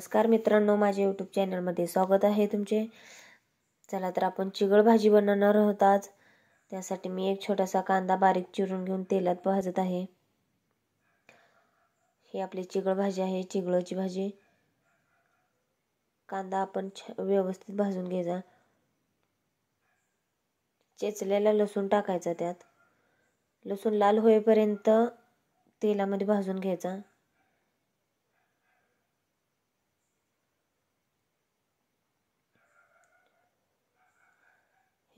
नमस्कार मित्रांनो माझ्या यूट्यूब चॅनलमध्ये स्वागत आहे तुमचे. चला तर आपण चिगळ भाजी बनवणार आहोत आज. त्यासाठी मी एक छोटासा कांदा बारीक चिरून घेऊन तेलात भाजत आहे. ही आपली चिगळ भाजी आहे चिगळची भाजी. कांदा आपण छ व्यवस्थित भाजून घ्यायचा. चेचलेला लसूण टाकायचा त्यात. लसूण लाल होईपर्यंत तेलामध्ये भाजून घ्यायचा.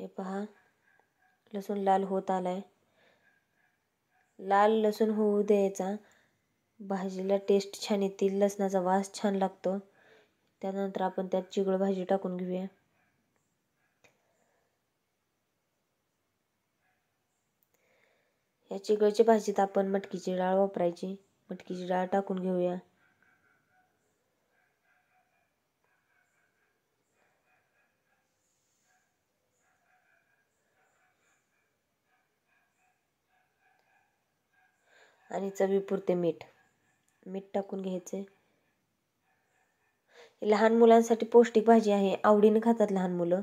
हे पहा लसूण लाल होत आलाय. लाल लसूण होऊ द्यायचा. भाजीला टेस्ट छान येतील लसणाचा वास छान लागतो. त्यानंतर आपण त्यात चिगळ भाजी टाकून घेऊया. या चिगळच्या भाजीत आपण मटकीची डाळ वापरायची. मटकीची डाळ टाकून घेऊया. आणि चवीपुरते मीठ. मीठ टाकून घ्यायचे. लहान मुलांसाठी पौष्टिक भाजी आहे. आवडीने खातात लहान मुलं.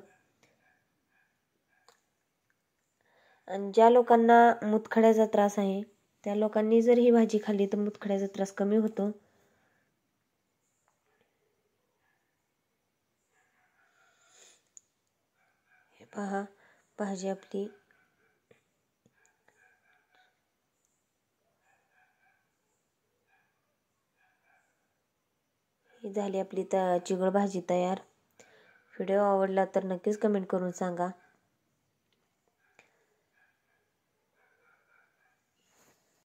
आणि ज्या लोकांना मुतखड्याचा त्रास आहे त्या लोकांनी जर ही भाजी खाल्ली तर मुतखड्याचा त्रास कमी होतो. हे पहा भाजी आपली ही झाली आपली त चिगळ भाजी तयार. व्हिडिओ आवडला तर नक्कीच कमेंट करून सांगा.